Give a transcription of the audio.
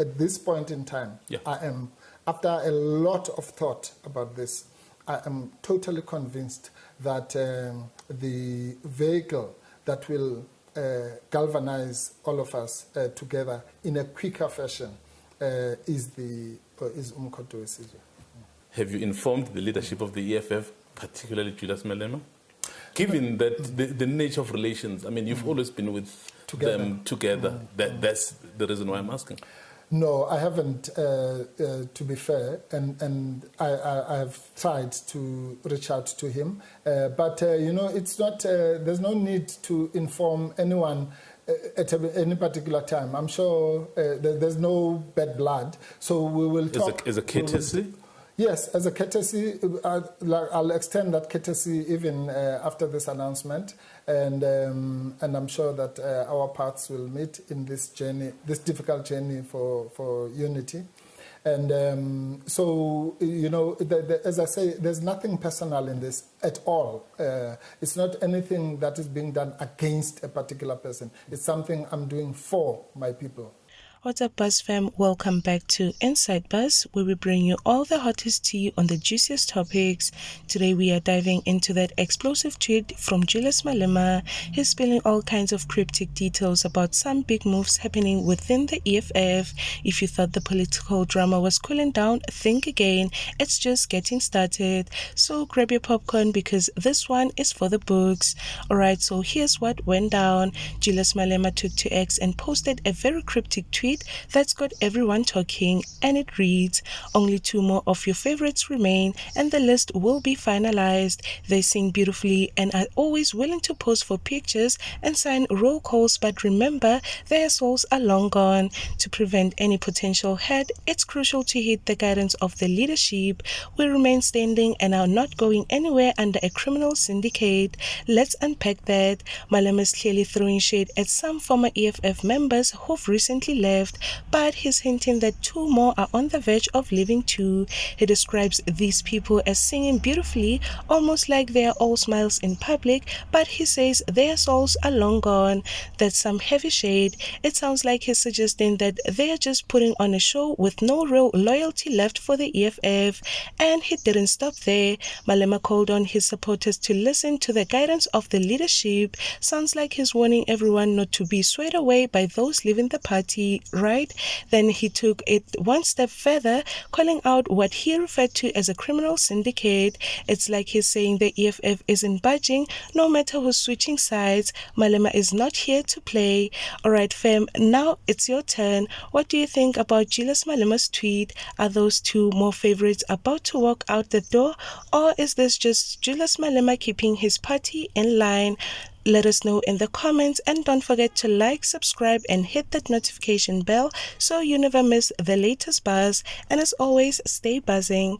at this point in time, Yeah. I am, after a lot of thought about this, I am totally convinced that um, the vehicle that will uh, galvanize all of us uh, together in a quicker fashion uh, is the uh, is Umkhonto weSizwe. Have you informed the leadership of the EFF, particularly Julius Malema? Given that the, the nature of relations, I mean, you've always been with Together. them together. That, that's the reason why I'm asking. No, I haven't, uh, uh, to be fair, and, and I, I, have tried to reach out to him. Uh, but, uh, you know, it's not, uh, there's no need to inform anyone uh, at any particular time. I'm sure uh, there's no bad blood. So we will a, talk. as a we will- courtesy? Yes, as a courtesy, uh, I'll extend that courtesy even uh, after this announcement, and um, and I'm sure that uh, our paths will meet in this journey, this difficult journey for for unity. And um, so, you know, the, the, as I say, there's nothing personal in this at all. Uh, it's not anything that is being done against a particular person. It's something I'm doing for my people. What's up, Buzz fam? Welcome back to Inside Buzz, where we bring you all the hottest tea on the juiciest topics. Today, we are diving into that explosive tweet from Julius Malema. He's spilling all kinds of cryptic details about some big moves happening within the EFF. If you thought the political drama was cooling down, think again. It's just getting started. So grab your popcorn because this one is for the books. Alright, so here's what went down. Julius Malema took to X and posted a very cryptic tweet that's got everyone talking, and it reads Only two more of your favorites remain, and the list will be finalized. They sing beautifully and are always willing to pose for pictures and sign roll calls, but remember, their souls are long gone. To prevent any potential head, it's crucial to heed the guidance of the leadership. We remain standing and are not going anywhere under a criminal syndicate. Let's unpack that. Malema is clearly throwing shade at some former EFF members who've recently left, but he's hinting that two more are on the verge of leaving too. He describes these people as singing beautifully, almost like they are all smiles in public, but he says their souls are long gone. That's some heavy shade. It sounds like he's suggesting that they are just putting on a show with no real loyalty left for the EFF. And he didn't stop there. Malema called on his supporters to listen to the guidance of the leadership. Sounds like he's warning everyone not to be swayed away by those leaving the party, right? Then he took it one step further, calling out what he referred to as a criminal syndicate. It's like he's saying the EFF isn't budging, no matter who's switching sides. Malema is not here to play. Alright, fam, now it's your turn. What do you think about Julius Malema's tweet? Are those two more favorites about to walk out the door, or is this just Julius Malema keeping his party in line? Let us know in the comments and don't forget to like, subscribe, and hit that notification bell so you never miss the latest buzz. And as always, stay buzzing.